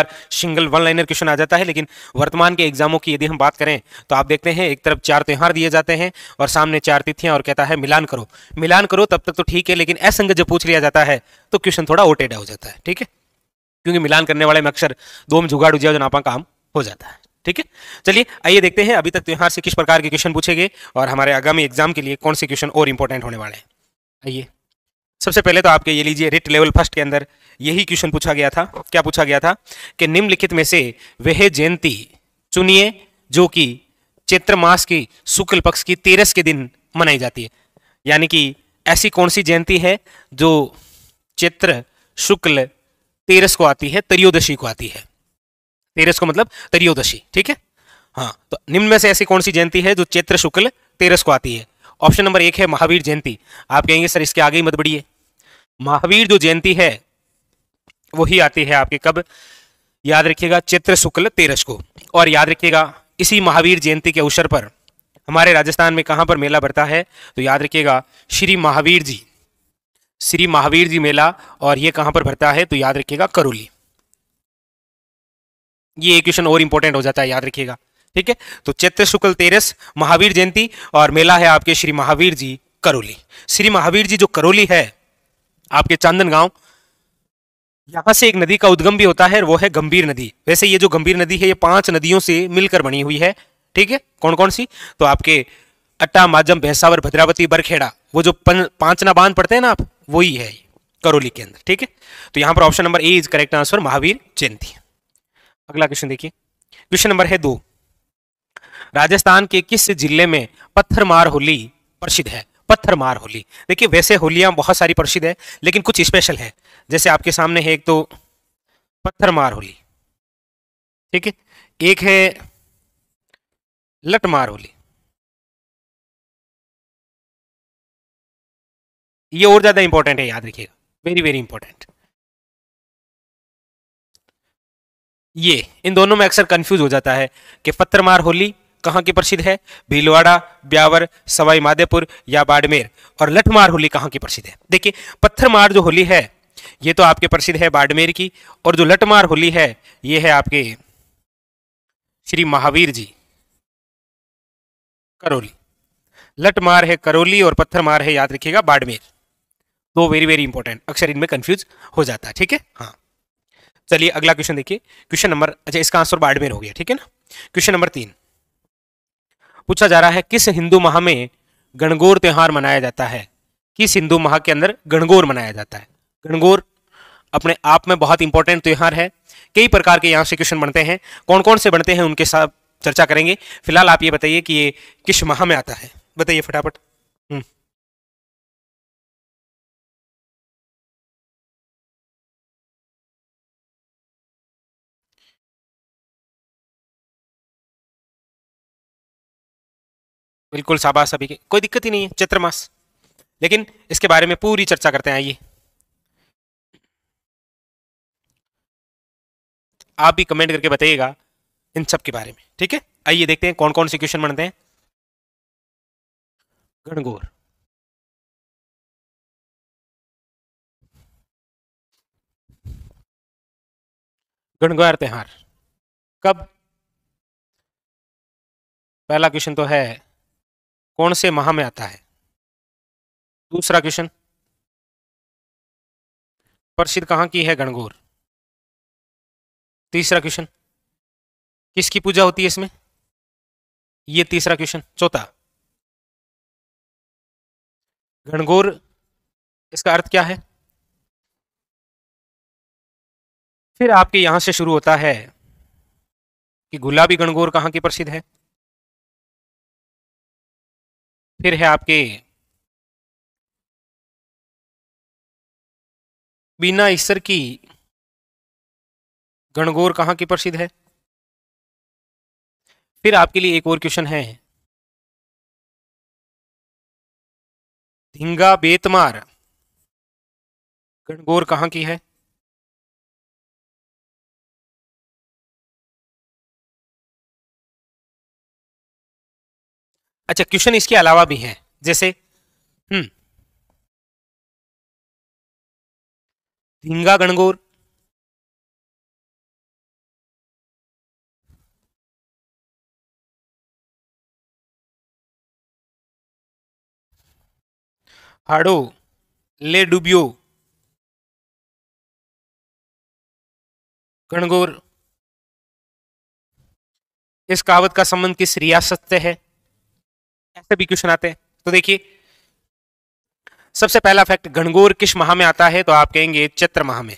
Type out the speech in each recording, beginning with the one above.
बार single one liner question आ जाता है, लेकिन वर्तमान के एग्जामों की यदि हम बात करें तो आप देखते हैं, एक तरफ़ चार त्योहार दिए जाते हैं और सामने चार तिथियाँ और कहता है, मिलान करो। मिलान करो, तब तक तो ठीक है, लेकिन असंगत जब पूछ लिया जाता है तो क्वेश्चन थोड़ा ओटेड हो जाता है, ठीक है? क्योंकि मिलान करने वाले में अक्सर दो में जुगाड़ उजिया नापा काम हो जाता है, ठीक है? चलिए, आइए देखते हैं, अभी तक त्योहार से किस प्रकार के क्वेश्चन पूछे गए और हमारे आगामी एग्ज़ाम के लिए कौन से क्वेश्चन और इंपॉर्टेंट होने वाले हैं? आइए। सबसे पहले तो आपके, ये लीजिए, रिट लेवल फ़र्स्ट के अंदर यही क्वेश्चन पूछा गया था। क्या पूछा गया था? कि निम्नलिखित में से वह जयंती चुनिए, जो कि चैत्र मास की शुक्ल पक्ष की तेरस के दिन मनाई जाती है। यानी कि ऐसी कौन सी जयंती है जो चैत्र, शुक्ल, तेरस को आती है, त्रयोदशी को आती है? तेरस को मतलब त्रयोदशी, ठीक है? हाँ तो निम्न में से ऐसी कौन सी जयंती है जो चैत्र, शुक्ल, तेरस को आती है? ऑप्शन नंबर एक है महावीर जयंती। आप कहेंगे, सर, इसके आगे ही मत बढ़िए। महावीर जो जयंती है, वही आती है आपके कब? याद रखिएगा, चित्र शुक्ल तेरस को। और याद रखिएगा, इसी महावीर जयंती के अवसर पर, हमारे राजस्थान में कहाँ पर मेला भरता है तो याद रखिएगा, श्री महावीर जी। श्री महावीर जी मेला, और ये कहाँ पर भरता है तो याद रखिएगा, करौली। ये एक क्वेश्चन और इंपॉर्टेंट हो जाता है, याद रखिएगा। ठीक है? तो चैत्र शुक्ल तेरस, महावीर जयंती, और मेला है आपके श्री महावीर जी, करौली। श्री महावीर जी जो करौली है आपके चांदन गाँव। यहाँ से एक नदी का उद्गम भी होता है वो है गंभीर नदी। वैसे ये जो गंभीर नदी है, ये पाँच नदियों से मिलकर बनी हुई है। ठीक है? कौन कौन सी? तो आपके अट्टा, माजम भैंसावर भद्रावती, बरखेड़ा, वो जो पाँच ना बाँध पड़ते हैं ना आप, वही है करौली के अंदर। ठीक है? तो यहाँ पर option number A is correct answer, Mahavir Jayanti. अगला क्वेश्चन देखिए। क्वेश्चन नंबर है दो। राजस्थान के किस ज़िले में पत्थरमार होली प्रसिद्ध है? पत्थरमार होली। देखिए, वैसे होलियाँ बहुत सारी प्रसिद्ध है, लेकिन कुछ स्पेशल है। जैसे आपके सामने है एक तो पत्थरमार होली। ठीक है? एक है लटमार होली। ये और ज़्यादा इंपॉर्टेंट है, याद रखिएगा। वेरी वेरी इंपॉर्टेंट ये, इन दोनों में अक्सर कंफ्यूज हो जाता है कि पत्थर मार होली कहाँ की प्रसिद्ध है? भीलवाड़ा, ब्यावर, सवाई माधेपुर या बाड़मेर? और लठमार होली कहाँ की प्रसिद्ध है? देखिए, पत्थरमार जो होली है, ये तो आपके प्रसिद्ध है बाड़मेर की, और जो लठमार होली है, ये है आपके श्री महावीर जी, करौली। लठमार है करौली और पत्थरमार है, याद रखिएगा, बाड़मेर। दो वेरी वेरी इंपॉर्टेंट अक्सर इनमें कंफ्यूज हो जाता है, ठीक है? हाँ। चलिए, अगला क्वेश्चन देखिए। क्वेश्चन नंबर अच्छा इसका आंसर बाड़मेर हो गया, ठीक है ना? क्वेश्चन नंबर तीन। पूछा जा रहा है, किस हिंदू माह में गणगौर त्यौहार मनाया जाता है? किस हिंदू माह के अंदर गणगौर मनाया जाता है? गणगौर अपने आप में बहुत इंपॉर्टेंट त्यौहार है। कई प्रकार के यहाँ से क्वेश्चन बनते हैं। कौन कौन से बनते हैं, उनके साथ चर्चा करेंगे। फ़िलहाल आप ये बताइए कि ये किस माह में आता है? बताइए फटाफट। बिल्कुल शाबाश अभी। कोई दिक्कत ही नहीं है चैत्र मास लेकिन इसके बारे में पूरी चर्चा करते हैं, आइए। आप भी कमेंट करके बताइएगा इन सब के बारे में, ठीक है? आइए देखते हैं कौन कौन से क्वेश्चन बनते हैं। गणगौर। गणगौर त्यौहार कब? पहला क्वेश्चन तो है कौन से माह में आता है? दूसरा क्वेश्चन। प्रसिद्ध कहाँ की है गणगौर? तीसरा क्वेश्चन। किसकी पूजा होती है इसमें? ये तीसरा क्वेश्चन। चौथा। गणगौर, इसका अर्थ क्या है? फिर आपके यहाँ से शुरू होता है कि गुलाबी गणगौर कहाँ की प्रसिद्ध है? फिर है आपके बिना ईश्वर की गणगौर कहाँ की प्रसिद्ध है? फिर आपके लिए एक और क्वेश्चन है। धिंगा बेतमार गणगौर कहाँ की है? अच्छा क्वेश्चन इसके अलावा भी हैं, जैसे हम्म धींगा गणगोर, हाडो, ले डुबियो, गणगोर, इस कहावत का संबंध किस रियासत से है? ऐसे भी क्वेश्चन आते हैं। तो देखिए, सबसे पहला फैक्ट गणगौर किस माह में आता है तो आप कहेंगे चैत्र माह में।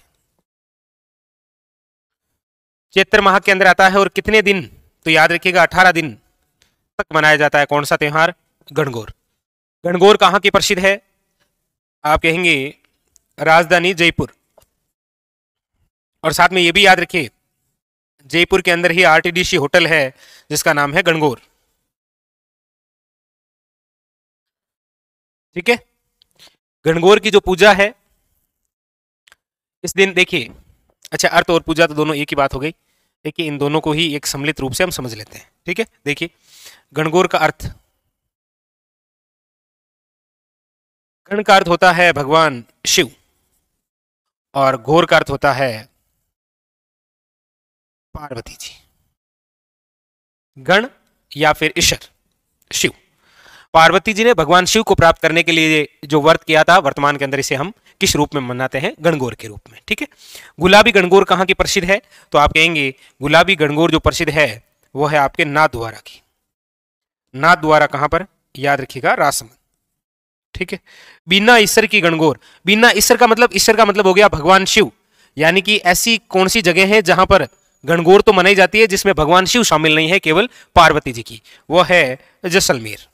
चैत्र माह के अंदर आता है और कितने दिन? तो याद रखिएगा, अठारह दिन तक मनाया जाता है कौन सा त्योहार? गणगौर गणगौर कहाँ की प्रसिद्ध है? आप कहेंगे, राजधानी जयपुर। और साथ में ये भी याद रखिए, जयपुर के अंदर ही आरटीडीसी होटल है, जिसका नाम है गणगौर ठीक है? गणगौर की जो पूजा है, इस दिन देखिए अच्छा अर्थ और पूजा तो दोनों एक ही बात हो गई, देखिए, इन दोनों को ही एक सम्मिलित रूप से हम समझ लेते हैं, ठीक है? देखिए गणगौर का अर्थ गण का अर्थ होता है भगवान शिव, और घोर का अर्थ होता है पार्वती जी, गण या फिर ईश्वर, शिव। पार्वती जी ने भगवान शिव को प्राप्त करने के लिए जो व्रत किया था, वर्तमान के अंदर इसे हम किस रूप में मनाते हैं? गणगौर के रूप में, ठीक है? गुलाबी गणगौर कहाँ की प्रसिद्ध है? तो आप कहेंगे, गुलाबी गणगौर जो प्रसिद्ध है, वो है आपके नाथ द्वारा की। नाथ द्वारा कहाँ पर? याद रखिएगा रासमंद ठीक है? बिना ईश्वर की गणगौर, बिना ईश्वर का मतलब ईश्वर का मतलब हो गया भगवान शिव। यानी कि ऐसी कौन सी जगह है जहाँ पर गणगौर तो मनाई जाती है, जिसमें भगवान शिव शामिल नहीं है, केवल पार्वती जी की, वो है जैसलमेर।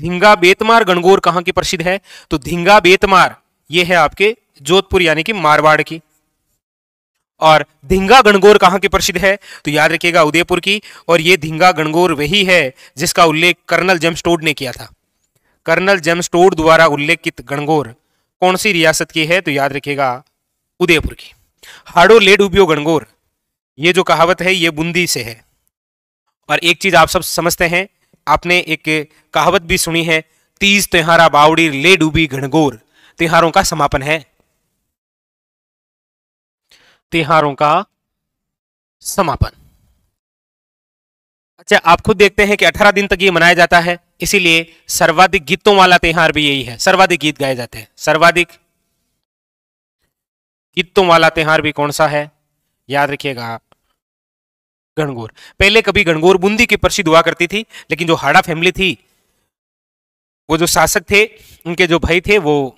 धिंगा बेतमार गणगौर कहाँ की प्रसिद्ध है? तो धिंगा बेतमार, ये है आपके जोधपुर यानी कि मारवाड़ की। और धिंगा गणगौर कहाँ की प्रसिद्ध है? तो याद रखिएगा उदयपुर की, और ये धिंगा गणगौर वही है जिसका उल्लेख कर्नल जेम्सटोड ने किया था। कर्नल जेम्सटोड द्वारा उल्लेखित गणगौर, कौन सी रियासत की है? तो याद रखिएगा उदयपुर की। हाड़ो लेड उबियो गणगौर, ये जो कहावत है, ये बूंदी से है। और एक चीज़ आप सब समझते हैं आपने एक कहावत भी सुनी है, तीज त्योहारा बावड़ी ले डूबी घनघोर। त्योहारों का समापन है। त्योहारों का समापन। अच्छा आप खुद देखते हैं कि 18 दिन तक ये मनाया जाता है, इसीलिए सर्वाधिक गीतों वाला त्योहार भी यही है। सर्वाधिक गीत गाए जाते हैं। सर्वाधिक गीतों वाला त्योहार भी कौन सा है? याद रखिएगा गणगौर। पहले कभी गणगौर बूंदी की प्रसिद्ध हुआ करती थी, लेकिन जो हाड़ा फैमिली थी, वो जो शासक थे, उनके जो भाई थे, वो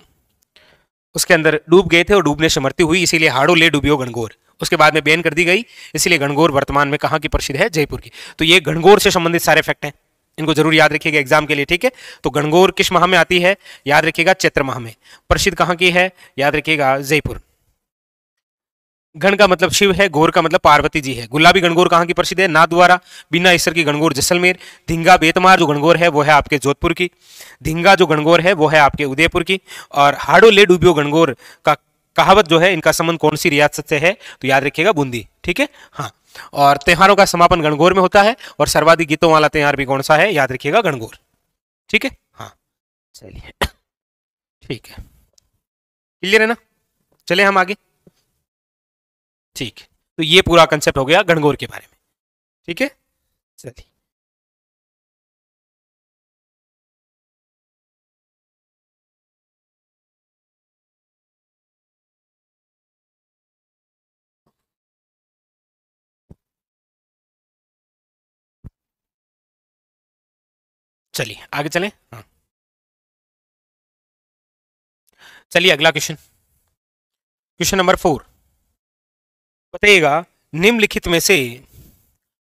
उसके अंदर डूब गए थे और डूबने से मृत्यु हुई, इसीलिए हाड़ो ले डूबियो गणगौर। उसके बाद में बैन कर दी गई, इसीलिए गणगौर वर्तमान में कहाँ की प्रसिद्ध है? जयपुर की। तो ये गणगौर से संबंधित सारे फैक्ट हैं। इनको ज़रूर याद रखिएगा एग्ज़ाम के लिए, ठीक है? तो गणगौर किस माह में आती है? याद रखिएगा चैत्र माह में। प्रसिद्ध कहाँ की है? याद रखिएगा जयपुर। गण का मतलब शिव है गोर का मतलब पार्वती जी है। गुलाबी गणगौर कहाँ की प्रसिद्ध है? नाथ द्वारा, बिना ईश्वर की गणगौर जैसलमेर। धिंगा बेतमार जो गणगौर है, वो है आपके जोधपुर की। धिंगा जो गणगौर है, वो है आपके उदयपुर की। और हाड़ो ले डूबियो गणगौर का कहावत जो है, इनका संबंध कौन सी रियासत से है तो याद रखिएगा बूंदी, ठीक है? हाँ। और त्योहारों का समापन गणगौर में होता है, और सर्वाधिक गीतों वाला त्यौहार भी कौन सा है, याद रखिएगा गणगौर, ठीक है? हाँ। चलिए, ठीक है। क्लियर है ना? चले हम आगे। ठीक। तो ये पूरा कंसेप्ट हो गया गणगौर के बारे में। ठीक है? चलिए। चलिए, आगे चलें? हाँ। चलिए, अगला क्वेश्चन क्वेश्चन नंबर फोर बताइएगा निम्नलिखित में से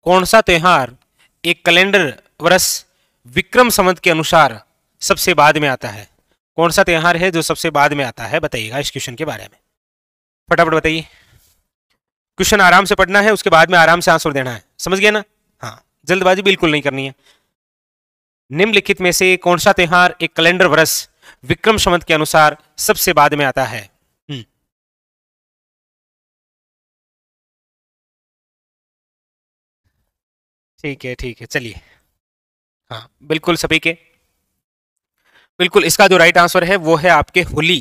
कौन सा त्यौहार एक कैलेंडर वर्ष विक्रम संवत के अनुसार सबसे बाद में आता है? कौन सा त्यौहार है जो सबसे बाद में आता है? बताइएगा इस क्वेश्चन के बारे में। फटाफट बताइए। क्वेश्चन आराम से पढ़ना है, उसके बाद में आराम से आंसर देना है। समझ गया ना? हाँ जल्दबाजी बिल्कुल नहीं करनी है। निम्नलिखित में से कौन सा त्यौहार एक कैलेंडर वर्ष विक्रम संवत के अनुसार सबसे बाद में आता है? ठीक है ठीक है, चलिए। हाँ बिल्कुल सभी के। बिल्कुल, इसका जो राइट आंसर है, वो है आपके होली।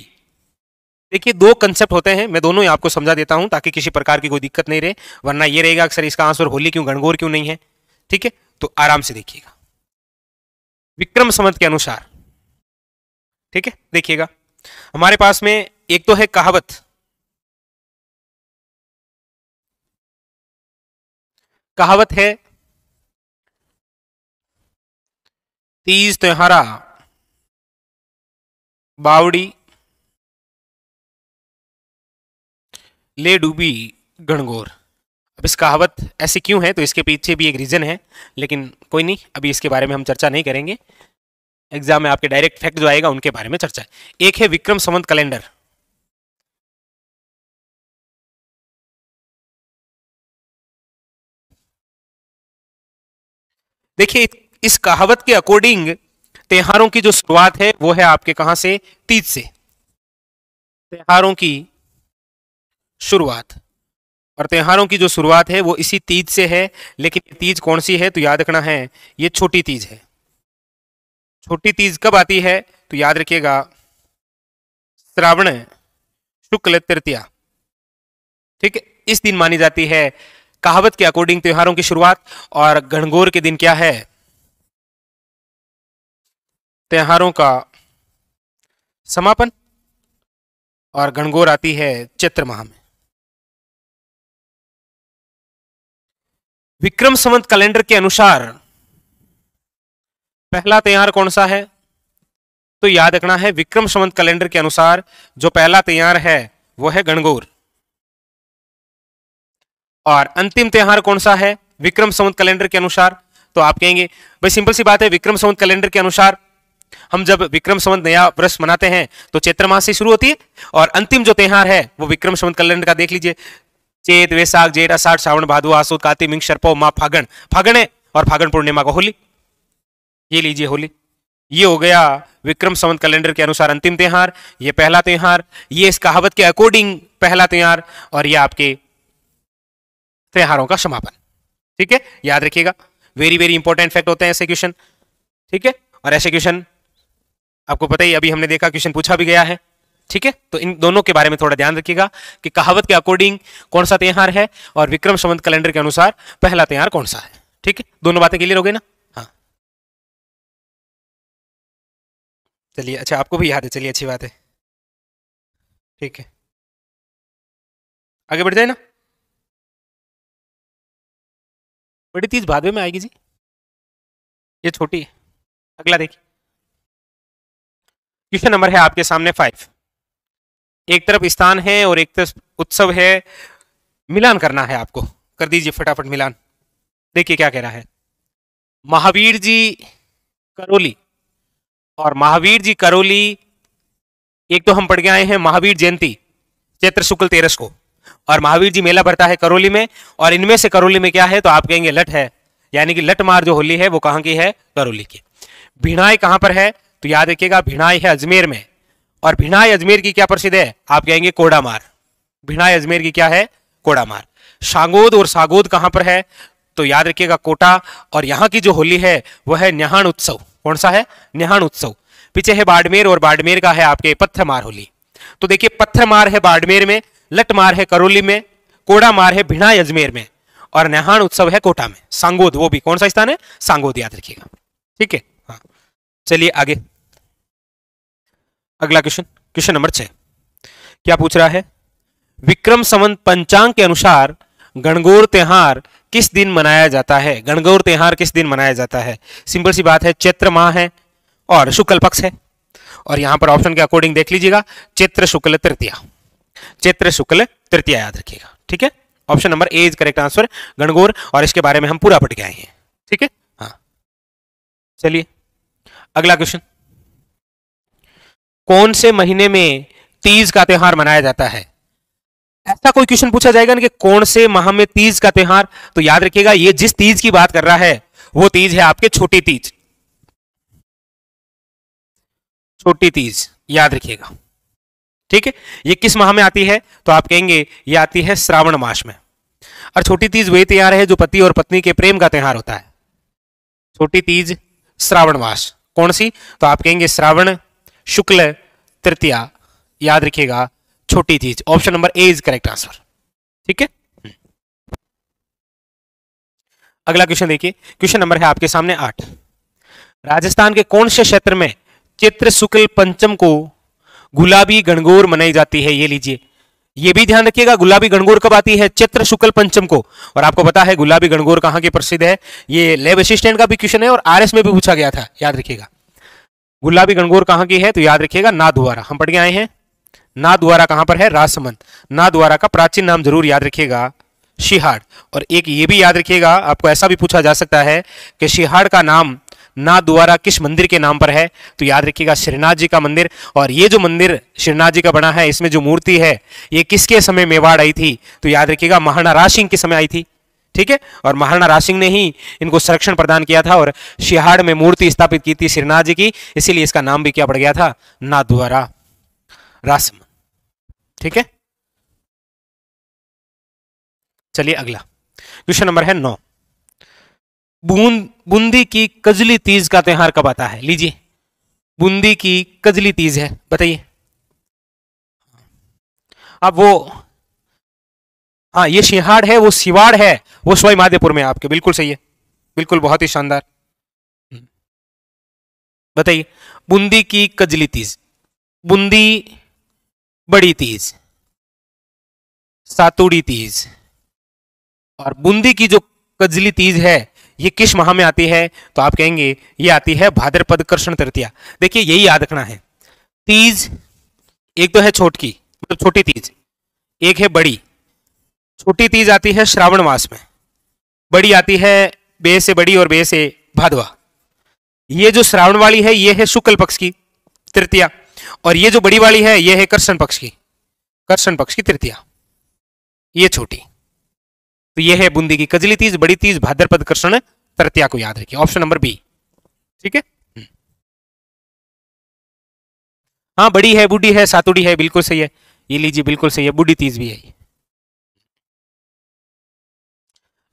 देखिए, दो कंसेप्ट होते हैं, मैं दोनों ही आपको समझा देता हूँ, ताकि किसी प्रकार की कोई दिक्कत नहीं रहे, वरना ये रहेगा अक्सर इसका आंसर होली क्यों, गणगौर क्यों नहीं है, ठीक है? तो आराम से देखिएगा। विक्रम संवत के अनुसार, ठीक है? देखिएगा। हमारे पास में एक तो है कहावत। कहावत है तीज त्योहारा, बावड़ी ले डूबी गणगौर। अब इस कहावत ऐसी क्यों है? तो इसके पीछे भी एक रीजन है, लेकिन कोई नहीं, अभी इसके बारे में हम चर्चा नहीं करेंगे। एग्ज़ाम में आपके डायरेक्ट फैक्ट जो आएगा, उनके बारे में चर्चा। है एक है विक्रम संवंत कैलेंडर देखिए इस कहावत के अकॉर्डिंग त्योहारों की जो शुरुआत है, वो है आपके कहाँ से? तीज से। त्योहारों की शुरुआत। और त्योहारों की जो शुरुआत है, वो इसी तीज से है। लेकिन तीज कौन सी है तो याद रखना है, ये छोटी तीज है। छोटी तीज कब आती है तो याद रखिएगा, श्रावण शुक्ल तृतीया। ठीक इस दिन मानी जाती है कहावत के अकॉर्डिंग त्योहारों की शुरुआत। और गणगौर के दिन क्या है त्योहारों का समापन और गणगौर आती है चैत्र माह में। विक्रम संवत कैलेंडर के अनुसार पहला त्यौहार कौन सा है? तो याद रखना है, विक्रम संवत कैलेंडर के अनुसार जो पहला त्यौहार है, वो है गणगौर। और अंतिम त्यौहार कौन सा है? विक्रम संवत कैलेंडर के अनुसार। तो आप कहेंगे, भाई, सिंपल सी बात है, विक्रम संवत कैलेंडर के अनुसार हम जब विक्रम संवत नया वर्ष मनाते हैं तो चैत्र मास से शुरू होती है, और अंतिम जो त्यौहार है, वो विक्रम संवत कैलेंडर का देख लीजिए। चेत वैशाख जेठ अषाढ़ श्रावण भादु आसुद कार्तिक, मिंग, शर्पो, माँ, फागण। फागण है और फागण पूर्णिमा को होली। ये लीजिए होली। ये हो गया विक्रम संवत कैलेंडर के अनुसार अंतिम त्यौहार, ये पहला त्यौहार, ये इस कहावत के अकॉर्डिंग पहला त्यौहार, और ये आपके त्यौहारों का समापन। ठीक है? याद रखिएगा। वेरी वेरी इंपॉर्टेंट फैक्ट होते हैं ऐसे क्वेश्चन ठीक है? और ऐसे क्वेश्चन आपको पता ही अभी हमने देखा क्वेश्चन पूछा भी गया है, ठीक है? तो इन दोनों के बारे में थोड़ा ध्यान रखिएगा कि कहावत के अकॉर्डिंग कौन सा त्यौहार है और विक्रम संवत कैलेंडर के अनुसार पहला त्यौहार कौन सा है, ठीक है? दोनों बातें क्लियर हो गई ना? हाँ। चलिए अच्छा आपको भी याद है, चलिए, अच्छी बात है। ठीक है। आगे बढ़ जाए ना? बड़ी तीज बाद में आएगी जी। ये छोटी है। अगला देखिए। क्वेश्चन नंबर है आपके सामने फाइव एक तरफ़ स्थान है और एक तरफ़ उत्सव है। मिलान करना है आपको। कर दीजिए फटाफट मिलान। देखिए क्या कह रहा है। महावीर जी करोली। और महावीर जी करोली, एक तो हम पढ़ के आए हैं महावीर जयंती, चैत्र शुक्ल तेरस को। और महावीर जी मेला भरता है करोली में, और इनमें से करोली में क्या है तो आप कहेंगे लट है। यानी कि लट मार जो होली है वो कहाँ की है? करोली की। भिणाई कहाँ पर है? तो याद रखिएगा, भिणाई है अजमेर में। और भिणाई अजमेर की क्या प्रसिद्ध है? आप कहेंगे कोडामार। भिणाई अजमेर की क्या है? कोडामार। शांगोद और सागोद कहाँ पर है? तो याद रखिएगा, कोटा। और यहाँ की जो होली है, वह है न्याहान उत्सव। कौन सा है? न्याहान उत्सव। पीछे है बाड़मेर और बाड़मेर का है आपके पत्थरमार होली। तो देखिए, पत्थरमार है बाड़मेर में, लटमार है करोली में कोड़ा मार है भिणाई अजमेर में, और नहान उत्सव है कोटा में। सांगोद, वो भी कौन सा स्थान है? सांगोद, याद रखिएगा। ठीक हाँ? चलिए आगे। अगला क्वेश्चन क्वेश्चन नंबर छह। क्या पूछ रहा है? विक्रम संवंत पंचांग के अनुसार गणगौर त्यौहार किस दिन मनाया जाता है? गणगौर त्योहार किस दिन मनाया जाता है? सिंपल सी बात है, चैत्र माह है और शुक्ल पक्ष है। और यहाँ पर ऑप्शन के अकॉर्डिंग देख लीजिएगा, चैत्र शुक्ल तृतीया। चैत्र शुक्ल तृतीया याद रखिएगा, ठीक है? Option number A is correct answer Gangaur, और इसके बारे में हम पूरा के आए हैं, ठीक है? हाँ। चलिए। अगला क्वेश्चन कौन से महीने में तीज का त्यौहार मनाया जाता है? ऐसा कोई क्वेश्चन पूछा जाएगा ना कि कौन से माह में तीज का त्यौहार? तो याद रखिएगा, ये जिस तीज की बात कर रहा है, वो तीज है आपके छोटी तीज। छोटी तीज, याद रखिएगा। ठीक है? ये किस माह में आती है? तो आप कहेंगे, ये आती है श्रावण मास में। और छोटी तीज वही त्यौहार है जो पति और पत्नी के प्रेम का त्योहार होता है। छोटी तीज, श्रावण मास। कौन सी? तो आप कहेंगे श्रावण, शुक्ल, तृतीया। याद रखिएगा, छोटी Teej option number A is correct answer ठीक है? अगला क्वेश्चन देखिए। क्वेश्चन नंबर है आपके सामने आठ। राजस्थान के कौन से क्षेत्र में चित्र शुक्ल पंचम को गुलाबी गणगौर मनाई जाती है? ये लीजिए। ये भी ध्यान रखिएगा, गुलाबी गणगौर कब आती है? चित्र शुक्ल पंचम को। और आपको पता है, गुलाबी गणगौर कहाँ की प्रसिद्ध है? ये लैब असिस्टेंट का भी क्वेश्चन है और आरएस में भी पूछा गया था, याद रखिएगा। गुलाबी गणगौर कहाँ की है? तो याद रखिएगा, नादुआरा। हम पढ़ के आए हैं। नादुआरा कहाँ पर है? राजसमंद। नादुआरा का प्राचीन नाम ज़रूर याद रखिएगा, शिहाड़। और एक ये भी याद रखिएगा, आपको ऐसा भी पूछा जा सकता है कि शिहाड़ का नाम ना द्वारा किस मंदिर के नाम पर है तो याद रखिएगा श्रीनाथ जी का मंदिर। और ये जो मंदिर श्रीनाथ जी का बना है, इसमें जो मूर्ति है, ये किसके समय मेवाड़ आई थी? तो याद रखिएगा, महाराणा राज सिंह के समय आई थी। ठीक है? और महाराणा राज सिंह ने ही इनको संरक्षण प्रदान किया था और शिहाड़ में मूर्ति स्थापित की थी श्रीनाथ जी की, इसीलिए इसका नाम भी क्या पड़ गया था, ना द्वारा रासम ठीक है? चलिए अगला। क्वेश्चन नंबर है नौ। बूंद, बूंदी की कजली तीज का त्योहार कब आता है? लीजिए। बूंदी की कजली तीज है, बताइए। अब वो हाँ ये सिहाड़ है, वो सिवाड़ है, वो सवाई माधेपुर में आपके, बिल्कुल सही है। बिल्कुल बहुत ही शानदार। बताइए, बूंदी की कजली तीज, बूंदी बड़ी तीज, सातुड़ी तीज, और बूंदी की जो कजली तीज है ये किस माह में आती है? तो आप कहेंगे, ये आती है भाद्रपद कृष्ण तृतीया। देखिए, यही याद रखना है। तीज, एक तो है छोटकी मतलब छोटी तीज। एक है बड़ी। छोटी तीज आती है श्रावण मास में। बड़ी आती है बे से बड़ी और बे से भादवा। ये जो श्रावण वाली है, ये है शुक्ल पक्ष की तृतीया। और ये जो बड़ी वाली है, ये है कृष्ण पक्ष की। कृष्ण पक्ष की तृतीया। ये छोटी। तो यह है बूंदी की कजली तीज, बड़ी तीज, भाद्रपद कृष्ण तृतीया को याद रखिए ऑप्शन नंबर बी ठीक है? हम्म। हाँ बड़ी है, बूढ़ी है, सातुड़ी है, बिल्कुल सही है। ये लीजिए, बिल्कुल सही है, बूढ़ी तीज भी है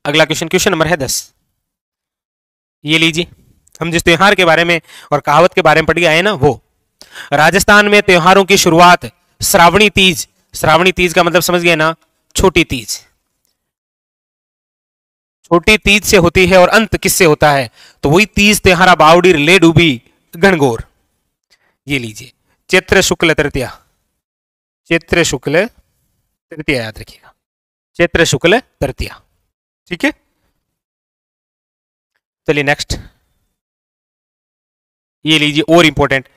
अगला क्वेश्चन क्वेश्चन नंबर है दस। ये लीजिए, हम जिस त्योहार के बारे में और कहावत के बारे में पढ़ के आए ना, वो। राजस्थान में त्योहारों की शुरुआत श्रावणी तीज श्रावणी तीज का मतलब समझ गए ना, छोटी तीज। छोटी तीज से होती है और अंत किससे होता है? तो वही तीज त्योहारा बावड़ी ले डूबी गणगौर। ये लीजिए। चैत्र शुक्ल तृतीया। चैत्र शुक्ल तृतीया याद रखिएगा। चैत्र शुक्ल तृतीया। ठीक है? चलिए नेक्स्ट ये लीजिए और इंपॉर्टेंट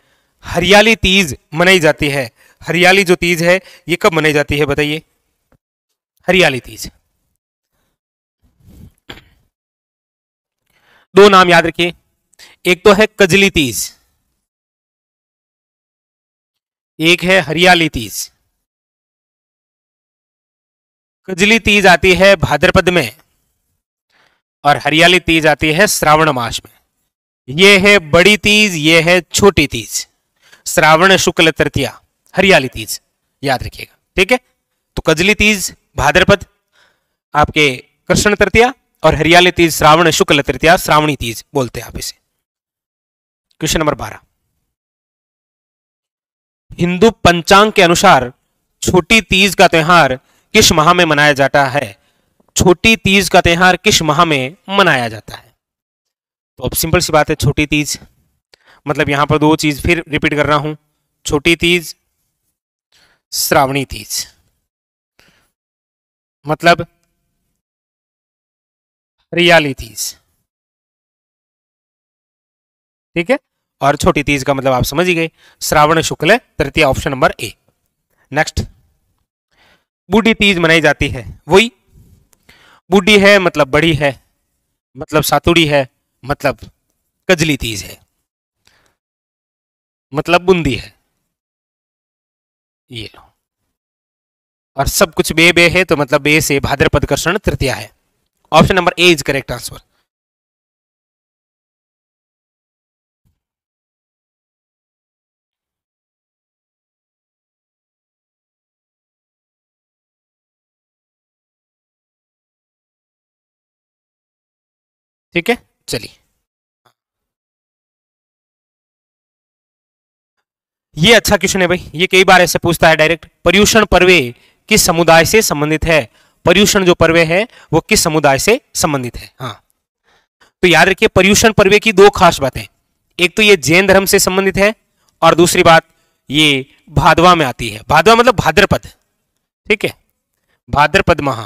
हरियाली तीज मनाई जाती है। हरियाली जो तीज है, ये कब मनाई जाती है बताइए? हरियाली तीज। दो नाम याद रखिए। एक तो है कजली तीज। एक है हरियाली तीज। कजली तीज आती है भाद्रपद में और हरियाली तीज आती है श्रावण मास में। यह है बड़ी तीज, ये है छोटी तीज। श्रावण, शुक्ल, तृतीया, हरियाली तीज। याद रखिएगा। ठीक है? तो कजली तीज, भाद्रपद, आपके कृष्ण तृतीया और हरियाली तीज, श्रावण, शुक्ल तृतीया, श्रावणी तीज बोलते हैं आप इसे। क्वेश्चन नंबर बारह। हिंदू पंचांग के अनुसार छोटी तीज का त्योहार किस माह में मनाया जाता है? छोटी तीज का त्यौहार किस माह में मनाया जाता है? तो अब सिंपल सी बात है, छोटी तीज। मतलब यहाँ पर दो चीज़ फिर रिपीट कर रहा हूँ। छोटी तीज, श्रावणी तीज। मतलब रियाली तीज ठीक है? और छोटी तीज का मतलब आप समझ ही गए। श्रावण शुक्ल तृतीय ऑप्शन नंबर ए नेक्स्ट बूढ़ी तीज मनाई जाती है। वही। बूढ़ी है मतलब बड़ी है मतलब सातुड़ी है मतलब कजली तीज है। मतलब बुंदी है। ये और सब कुछ बे बे है तो मतलब बे से भाद्रपद कर्षण तृतीया है। Option number A is correct answer. ठीक है? चलिए। ये अच्छा क्वेश्चन है भाई। ये कई बार ऐसे पूछता है डायरेक्ट, पर्यूषण पर्वे किस समुदाय से संबंधित है? पर्यूषण जो पर्व है वो किस समुदाय से संबंधित है? हाँ। तो याद रखिए पर्यूषण पर्व की दो खास बातें एक तो ये जैन धर्म से संबंधित है और दूसरी बात ये भादवा में आती है। भादवा मतलब भाद्रपद ठीक है? भाद्रपद माह।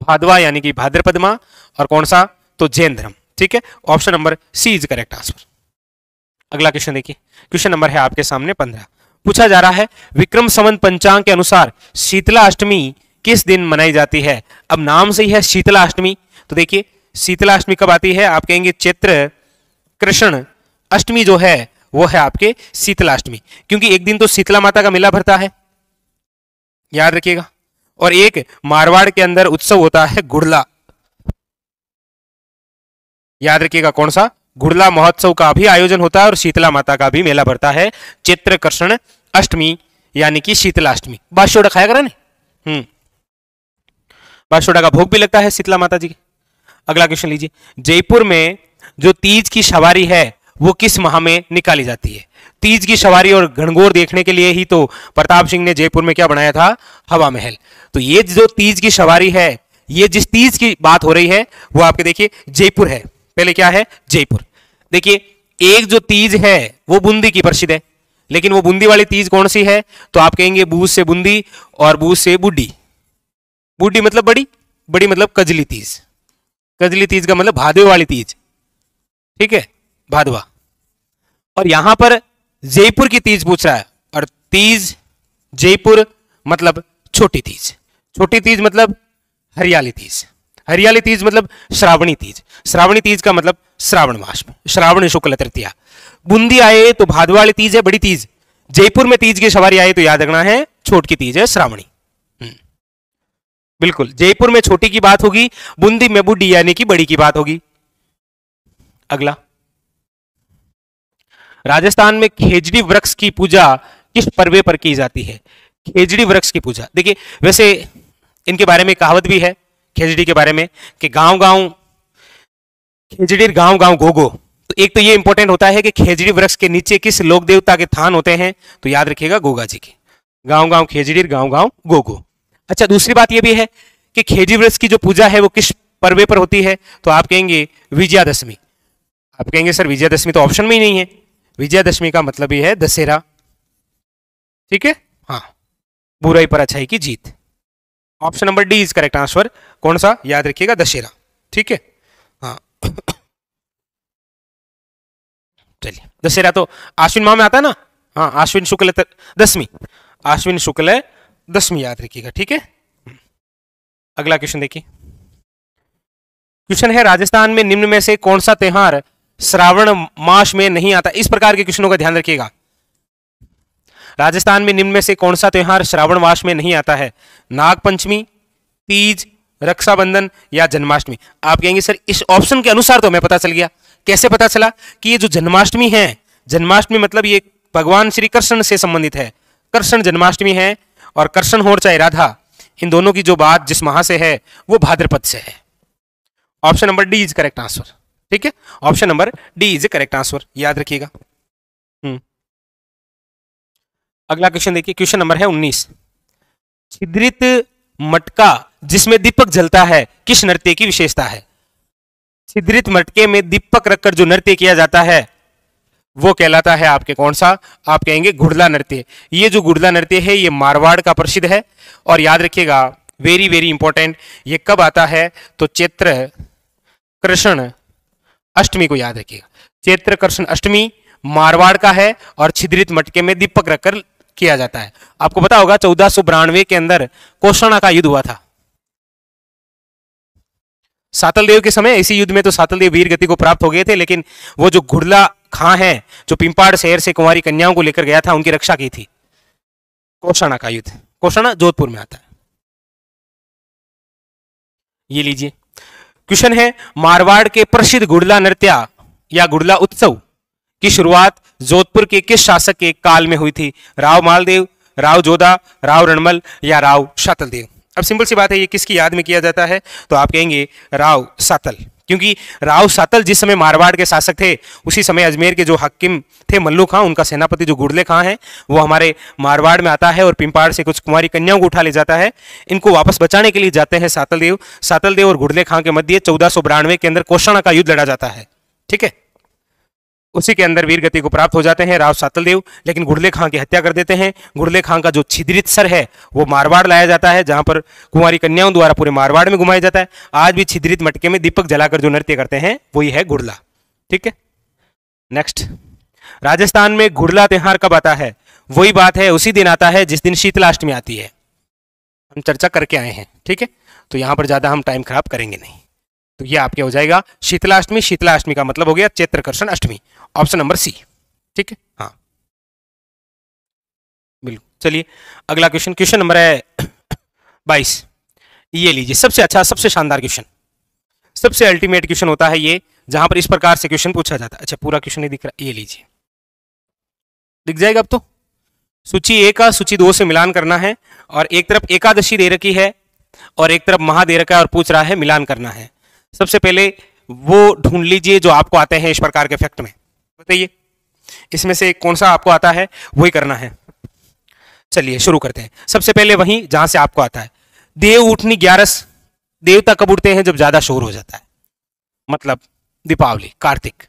भादवा यानी कि भाद्रपद माह और कौन सा? तो जैन धर्म ठीक है? Option number C is correct answer. अगला क्वेश्चन देखिए। क्वेश्चन नंबर है आपके सामने पंद्रह। पूछा जा रहा है, विक्रम संवत पंचांग के अनुसार शीतला अष्टमी किस दिन मनाई जाती है? अब नाम से ही है शीतला अष्टमी। तो देखिए, शीतला अष्टमी कब आती है? आप कहेंगे चैत्र, कृष्ण अष्टमी जो है, वो है आपके शीतला अष्टमी। क्योंकि एक दिन तो शीतला माता का मेला भरता है। याद रखिएगा। और एक मारवाड़ के अंदर उत्सव होता है गुड़ला। याद रखिएगा कौन सा? गुड़ला महोत्सव का भी आयोजन होता है और शीतला माता का भी मेला भरता है। चित्र कृष्ण अष्टमी यानी कि शीतलाष्टमी। बादशोड़ा खाया करा हम्म। बादशोड़ा का भोग भी लगता है शीतला माता जी के। अगला क्वेश्चन लीजिए। जयपुर में जो तीज की सवारी है वो किस माह में निकाली जाती है? तीज की सवारी और घनघोर देखने के लिए ही तो प्रताप सिंह ने जयपुर में क्या बनाया था? हवा महल। तो ये जो तीज की सवारी है ये जिस तीज की बात हो रही है वो आपके देखिए जयपुर है। पहले क्या है? जयपुर। देखिए, एक जो तीज है, वो बूंदी की प्रसिद्ध है। लेकिन वो बूंदी वाली तीज कौन सी है? तो आप कहेंगे बूझ से बूंदी और बूझ से बुड्ढी। बुड्ढी मतलब बड़ी बड़ी मतलब कजली तीज। कजली तीज का मतलब भादवे वाली तीज। ठीक है? भादवा। और यहाँ पर जयपुर की तीज पूछ रहा है। और तीज, जयपुर मतलब छोटी तीज। छोटी तीज मतलब हरियाली तीज। हरियाली तीज मतलब श्रावणी तीज। श्रावणी तीज का मतलब श्रावण मास। में श्रावण शुक्ल तृतीया। बूंदी आए तो भादवाली तीज है, बड़ी तीज। जयपुर में तीज की सवारी आए तो याद रखना है, छोट की तीज है, श्रावणी। हम्म। बिल्कुल, जयपुर में छोटी की बात होगी, बूंदी में बुढ़ी यानी कि बड़ी की बात होगी। अगला। राजस्थान में खेजड़ी वृक्ष की पूजा किस पर्वे पर की जाती है? खेजड़ी वृक्ष की पूजा। देखिए, वैसे इनके बारे में कहावत भी है खेजड़ी के बारे में कि गाँव गाँव खेजड़ी गाँव गाँव गोगो। तो एक तो ये इंपॉर्टेंट होता है कि खेजड़ी वृक्ष के नीचे किस लोक देवता के थान होते हैं तो याद रखिएगा गोगा जी के। गाँव गाँव खेजड़ी गाँव गाँव गोगो। अच्छा दूसरी बात यह भी है कि खेजड़ी वृक्ष की जो पूजा है वो किस पर्वे पर होती है तो आप कहेंगे विजयादशमी। आप कहेंगे, सर, विजयादशमी तो ऑप्शन में ही नहीं है। विजयादशमी का मतलब ये है दशहरा। ठीक है? हाँ। बुराई पर अच्छाई की जीत। Option number D is correct answer. कौन सा? याद रखिएगा, दशहरा। ठीक है? हाँ। चलिए, दशहरा तो आश्विन माह में आता है ना? हाँ आश्विन शुक्ल दसवीं। आश्विन शुक्ल दसवीं याद रखिएगा, ठीक है? अगला क्वेश्चन देखिए। क्वेश्चन है, राजस्थान में निम्न में से कौन सा त्यौहार श्रावण मास में नहीं आता? इस प्रकार के क्वेश्चनों का ध्यान रखिएगा। राजस्थान में निम्न में से कौन सा त्यौहार श्रावण मास में नहीं आता है? नागपंचमी, तीज, रक्षाबंधन या जन्माष्टमी। आप कहेंगे, सर, इस ऑप्शन के अनुसार तो हमें पता चल गया। कैसे पता चला? कि ये जो जन्माष्टमी है, जन्माष्टमी मतलब ये भगवान श्री कृष्ण से संबंधित है। कृष्ण जन्माष्टमी है और कृष्ण हो चाहे राधा, इन दोनों की जो बात जिस माह से है, वो भाद्रपद से है। Option number D is correct answer ठीक है? Option number D is correct answer याद रखिएगा। अगला क्वेश्चन देखिए, क्वेश्चन नंबर है उन्नीस। छिद्रित मटका जिसमें दीपक जलता है, किस नृत्य की विशेषता है? छिद्रित मटके में दीपक रखकर जो नृत्य किया जाता है, वो कहलाता है आपके कौन सा? आप कहेंगे गुड़ला नृत्य। ये जो गुड़ला नृत्य है, ये मारवाड़ का प्रसिद्ध है। और याद रखिएगा वेरी वेरी इंपॉर्टेंट ये कब आता है? तो चैत्र कृष्ण अष्टमी को याद रखिएगा। चैत्र कृष्ण अष्टमी मारवाड़ का है और छिद्रित मटके में दीपक रखकर किया जाता है। आपको पता होगा, चौदह सौ बिरानवे के अंदर कोषणा का युद्ध हुआ था। सातल देव के समय, इसी युद्ध में तो सातल देव वीर गति को प्राप्त हो गए थे, लेकिन वो जो घुड़ला खां है, जो पिंपाड़ शहर से कुमारी कन्याओं को लेकर गया था, उनकी रक्षा की थी। कोषणा का युद्ध। कोषणा जोधपुर में आता है। ये लीजिए। क्वेश्चन है, मारवाड़ के प्रसिद्ध गुड़ला नृत्य या गुड़ला उत्सव? की शुरुआत जोधपुर के किस शासक के काल में हुई थी? राव मालदेव, राव जोधा, राव रणमल या राव शातलदेव अब सिंपल सी बात है, ये किसकी याद में किया जाता है? तो आप कहेंगे राव सातल। क्योंकि राव सातल जिस समय मारवाड़ के शासक थे, उसी समय अजमेर के जो हकीम थे, मल्लू खां, उनका सेनापति जो गुड़ले खां है, वो हमारे मारवाड़ में आता है और पिंपाड़ से कुछ कुमारी कन्याओं को उठा ले जाता है। इनको वापस बचाने के लिए जाते हैं सातल देव सातल देव और गुड़ले खां के मध्य चौदह के अंदर कोषणा का युद्ध लड़ा जाता है। ठीक है? उसी के अंदर वीर गति को प्राप्त हो जाते हैं राव सातल देव लेकिन गुड़ले खां की हत्या कर देते हैं। गुड़ले खां का जो छिद्रित सर है, वो मारवाड़ लाया जाता है, जहाँ पर कुंवारी कन्याओं द्वारा पूरे मारवाड़ में घुमाया जाता है। आज भी छिद्रित मटके में दीपक जलाकर जो नृत्य करते हैं, वही है गुड़ला। ठीक है? नेक्स्ट राजस्थान में घुड़ला त्योहार कब आता है? वही बात है, उसी दिन आता है, जिस दिन शीतलाष्टमी आती है। हम चर्चा करके आए हैं, ठीक है? तो यहाँ पर ज़्यादा हम टाइम खराब करेंगे नहीं। तो ये आपके हो जाएगा शीतलाष्टमी शीतलाष्टमी का मतलब हो गया चैत्रकर्षण अष्टमी ऑप्शन नंबर सी ठीक है? हाँ। बिल्कुल चलिए अगला क्वेश्चन क्वेश्चन नंबर है बाईस। ये लीजिए सबसे अच्छा सबसे शानदार क्वेश्चन सबसे अल्टीमेट क्वेश्चन होता है ये जहाँ पर इस प्रकार से क्वेश्चन पूछा जाता है। अच्छा पूरा क्वेश्चन नहीं दिख रहा ये लीजिए। दिख जाएगा अब तो? सूची ए का सूची दो से मिलान करना है और एक तरफ़ एकादशी दे रखी है और एक तरफ़ महा दे रखा है और पूछ रहा है मिलान करना है। सबसे पहले वो ढूंढ लीजिए जो आपको आते हैं इस प्रकार के इफ़ेक्ट में। बताइए, इसमें से कौन सा आपको आता है? वही करना है। चलिए, शुरू करते हैं। सबसे पहले वही जहाँ से आपको आता है। देव उठनी ग्यारस। देवता कब उठते हैं? जब ज़्यादा शोर हो जाता है। मतलब दीपावली, कार्तिक।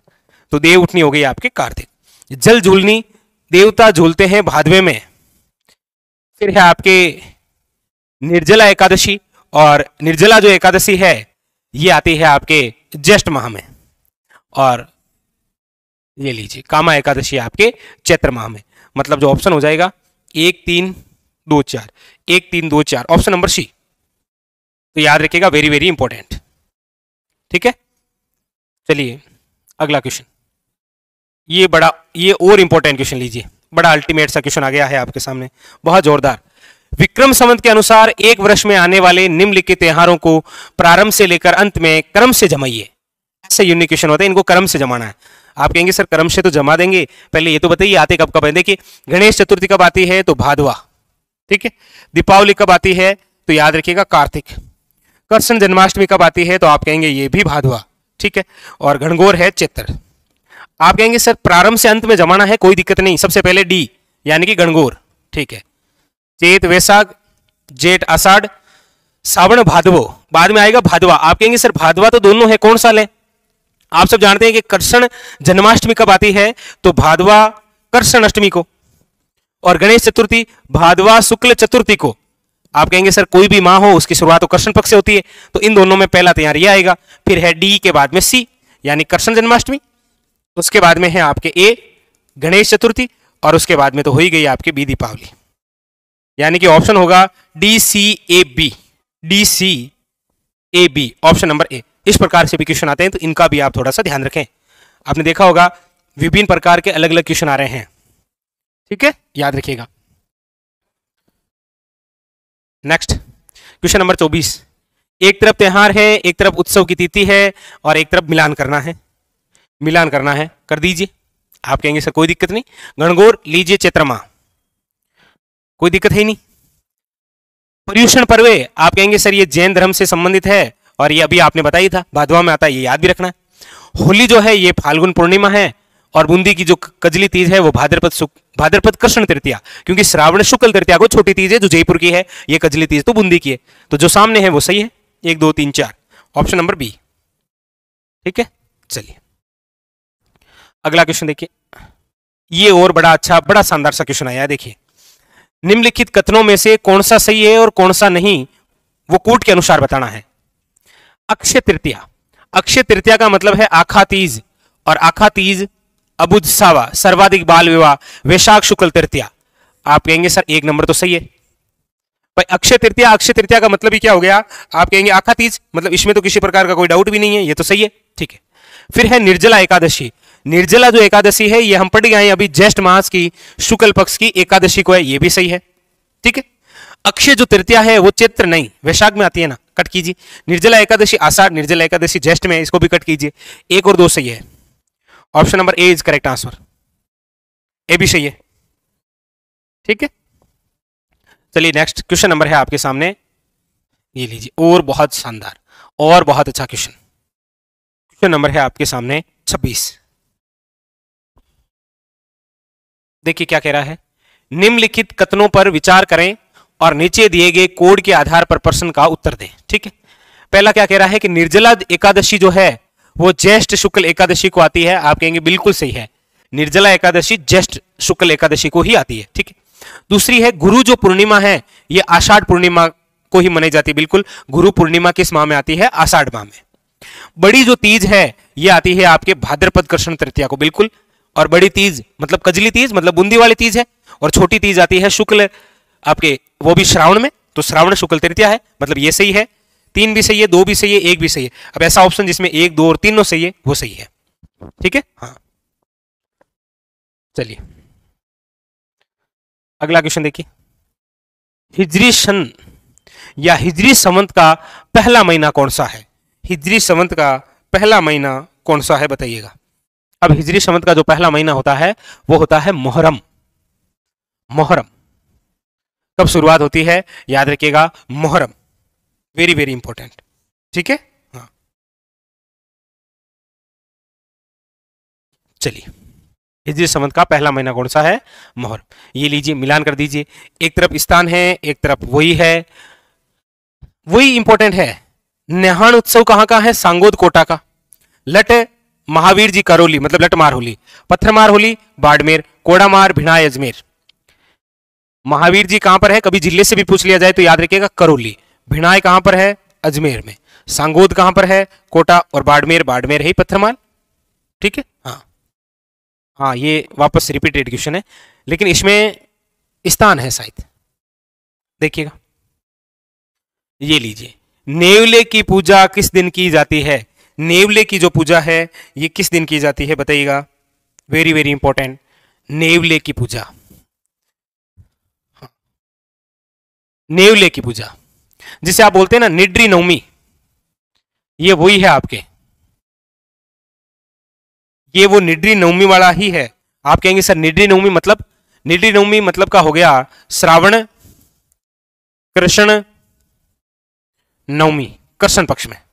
तो देव उठनी हो गई आपके कार्तिक। जल झूलनी। देवता झूलते हैं भादवे में। फिर है आपके निर्जला एकादशी। और निर्जला जो एकादशी है ये आती है आपके ज्येष्ठ माह में। और ये लीजिए, कामा एकादशी आपके चैत्र माह में। मतलब जो ऑप्शन हो जाएगा, एक, तीन, दो, चार। एक, तीन, दो, चार। ऑप्शन नंबर सी तो याद रखिएगा वेरी वेरी इंपॉर्टेंट ठीक है? चलिए, अगला क्वेश्चन ये बड़ा, ये और इंपॉर्टेंट क्वेश्चन लीजिए। बड़ा अल्टीमेट सा क्वेश्चन आ गया है आपके सामने। बहुत जोरदार। विक्रम संवत के अनुसार एक वर्ष में आने वाले निम्नलिखित त्योहारों को प्रारंभ से लेकर अंत में क्रम से जमाइए। ऐसे यूनिक क्वेश्चन होता है, इनको क्रम से जमाना है। आप कहेंगे, सर, क्रम से तो जमा देंगे। पहले ये तो बताइए, आते कब कब है? देखिए, गणेश चतुर्थी कब आती है? तो भादवा। ठीक है? दीपावली कब आती है? तो याद रखिएगा, कार्तिक। कृष्ण जन्माष्टमी कब आती है? तो आप कहेंगे, ये भी भादवा। ठीक है? और घनघोर है चित्र। आप कहेंगे, सर, प्रारंभ से अंत में जमाना है, कोई दिक्कत नहीं। सबसे पहले डी, यानी कि गणगौर ठीक है? चेत वैशाख जेठ आषाढ़, सावण भादवो। बाद में आएगा भादवा। आप कहेंगे, सर, भादवा तो दोनों है, कौन सा ले? आप सब जानते हैं कि कृष्ण जन्माष्टमी कब आती है? तो भादवा कृष्ण अष्टमी को और गणेश चतुर्थी भादवा शुक्ल चतुर्थी को। आप कहेंगे, सर, कोई भी माह हो, उसकी शुरुआत तो कृष्ण पक्ष से होती है। तो इन दोनों में पहला तैयार यह आएगा। फिर है डी के बाद में सी, यानी कृष्ण जन्माष्टमी। उसके बाद में है आपके ए, गणेश चतुर्थी और उसके बाद में तो हो ही गई आपकी बी दीपावली यानी कि ऑप्शन होगा D C A B. D C A B, option number A. इस प्रकार से भी क्वेश्चन आते हैं तो इनका भी आप थोड़ा सा ध्यान रखें। आपने देखा होगा, विभिन्न प्रकार के अलग अलग क्वेश्चन आ रहे हैं। ठीक है? याद रखिएगा। नेक्स्ट क्वेश्चन नंबर चौबीस। एक तरफ़ त्योहार है, एक तरफ़ उत्सव की तिथि है, और एक तरफ़ मिलान करना है। मिलान करना है। कर दीजिए। आप कहेंगे, सर, कोई दिक्कत नहीं। गणगौर, लीजिए चैत्रमा। कोई दिक्कत है ही नहीं। पर्यूषण पर्वे, आप कहेंगे, सर, ये जैन धर्म से संबंधित है और ये अभी आपने बताया था भादवा में आता है, ये याद भी रखना है। होली जो है, ये फाल्गुन पूर्णिमा है और बूंदी की जो कजली तीज है, वो भाद्रपद भाद्रपद कृष्ण तृतीया, क्योंकि श्रावण शुक्ल तृतीया को छोटी तीज है, जो जयपुर की है, ये कजली तीज तो बूंदी की है। तो जो सामने है, वो सही है। एक, दो, तीन, चार। Option number B. ठीक है? चलिए। अगला क्वेश्चन देखिए। ये और बड़ा अच्छा बड़ा शानदार सा क्वेश्चन आया देखिए। निम्नलिखित कथनों में से कौन सा सही है और कौन सा नहीं, वो कूट के अनुसार बताना है। अक्षय तृतीया। अक्षय तृतीया का मतलब है आखा तीज और आखा तीज अबुद सावा सर्वाधिक बाल विवाह, वैशाख शुक्ल तृतीया। आप कहेंगे, सर, एक नंबर तो सही है। भाई, अक्षय तृतीया अक्षय तृतीया का मतलब ही क्या हो गया? आप कहेंगे, आखा तीज? मतलब इसमें तो किसी प्रकार का कोई डाउट भी नहीं है, ये तो सही है। ठीक है। फिर है निर्जला एकादशी। निर्जला जो एकादशी है, ये हम पढ़ गए अभी ज्येष्ठ मास की, शुक्ल पक्ष की एकादशी को है, ये भी सही है। ठीक है? अक्षय जो तृतीया है, वो चित्र नहीं, वैशाख में आती है ना, कट कीजिए। निर्जला एकादशी आषाढ़, निर्जला एकादशी ज्येष्ठ में इसको भी कट कीजिए। एक और दो सही है। Option number A is correct answer. A भी सही है। ठीक है? चलिए नेक्स्ट क्वेश्चन नंबर है आपके सामने। ये लीजिए, और बहुत शानदार, और बहुत अच्छा क्वेश्चन। क्वेश्चन नंबर है आपके सामने 26 देखिए क्या कह रहा है? निम्नलिखित कथनों पर विचार करें और नीचे दिए गए कोड के आधार पर प्रश्न का उत्तर दें, ठीक है? पहला क्या कह रहा है कि निर्जला एकादशी जो है, वो ज्येष्ठ शुक्ल एकादशी को आती है। आप कहेंगे बिल्कुल सही है। निर्जला एकादशी ज्येष्ठ शुक्ल एकादशी को ही आती है, ठीक है? दूसरी है, गुरु जो पूर्णिमा है, ये आषाढ़ पूर्णिमा को ही मनाई जाती है, बिल्कुल। गुरु पूर्णिमा किस माह में आती है? आषाढ़ माह में। बड़ी जो तीज है, ये आती है आपके भाद्रपद कृष्ण तृतीया को, बिल्कुल। और बड़ी तीज मतलब कजली तीज मतलब बूंदी वाली तीज है, और छोटी तीज आती है शुक्ल, आपके, वो भी श्रावण में तो श्रावण शुक्ल तृतीया है मतलब ये सही है, तीन भी सही है, दो भी सही है, एक भी सही है। अब ऐसा ऑप्शन जिसमें एक, दो और तीनों सही है, वो सही है। ठीक है? हाँ। चलिए। अगला क्वेश्चन देखिए। हिजरी सन या हिजरी संवंत का पहला महीना कौन सा है? हिजरी संवंत का पहला महीना कौन सा है, बताइएगा। अब हिजरी संवंत का जो पहला महीना होता है, वो होता है मोहरम मोहरम कब शुरुआत होती है, याद रखिएगा मोहरम वेरी वेरी इंपॉर्टेंट ठीक है? हाँ। चलिए। हिजरी संवत का पहला महीना कौन सा है? मोहरम ये लीजिए, मिलान कर दीजिए। एक तरफ़ स्थान है, एक तरफ़ वही है। वही इंपॉर्टेंट है। नेहान उत्सव कहाँ का है? सांगोद कोटा का। लट महावीर जी करोली मतलब लटमार होली, पत्थरमार होली, बाड़मेर, कोड़ामार, भिणाय, अजमेर। महावीर जी कहाँ पर है? कभी ज़िले से भी पूछ लिया जाए तो याद रखिएगा, करोली। भिणाय कहाँ पर है? अजमेर में। सांगोद कहाँ पर है? कोटा और बाड़मेर बाड़मेर है पत्थरमार। ठीक है? हाँ। हाँ ये वापस रिपीटेड क्वेश्चन है। लेकिन इसमें स्थान है शायद। देखिएगा। ये लीजिए। नेवले की पूजा किस दिन की जाती है? नेवले की जो पूजा है, ये किस दिन की जाती है बताइएगा? वेरी वेरी इंपॉर्टेंट नेवले की पूजा। हाँ। नेवले की पूजा। जिसे आप बोलते हैं ना निड्री नवमी ये वही है आपके। ये वो निड्री नवमी वाला ही है। आप कहेंगे, सर निड्री नवमी मतलब? निड्री नवमी मतलब का हो गया श्रावण, कृष्ण नवमी कृष्ण पक्ष में।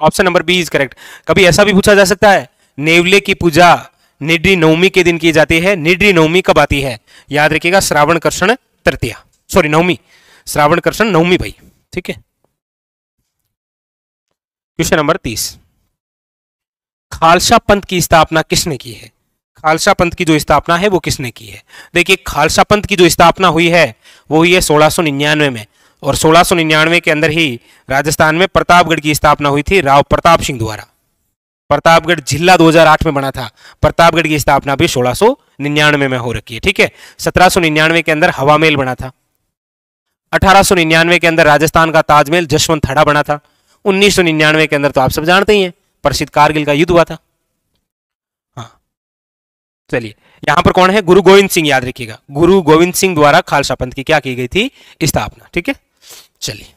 Option number B is correct. कभी ऐसा भी पूछा जा सकता है, नेवले की पूजा निड्री नवमी के दिन की जाती है निड्री नवमी कब आती है? याद रखिएगा, श्रावण कृष्ण तृतीया। सॉरी नवमी श्रावण कृष्ण नवमी भाई, ठीक है? क्वेश्चन नंबर तीस। खालसा पंथ की स्थापना किसने की है? खालसा पंथ की जो स्थापना है, वो किसने की है? देखिए, खालसा पंथ की जो स्थापना हुई है, वो हुई है सोलह में। और सोलह के अंदर ही राजस्थान में प्रतापगढ़ की स्थापना हुई थी राव प्रताप सिंह द्वारा। प्रतापगढ़ जिला 2008 में बना था। प्रतापगढ़ की स्थापना भी सोलह में हो रखी है, ठीक है? सत्रह के अंदर हवा मेल बना था। अठारह के अंदर राजस्थान का ताजमहल जशवंत थड़ा बना था। उन्नीस सौ निन्यानवे के अंदर तो आप सब जानते ही हैं, प्रसिद्ध कारगिल का युद्ध हुआ था। हाँ। चलिए, यहाँ पर कौन है? गुरु गोविंद सिंह याद रखिएगा। गुरु गोविंद सिंह द्वारा खालसा पंथ की क्या की गई थी? स्थापना, ठीक है? चलिए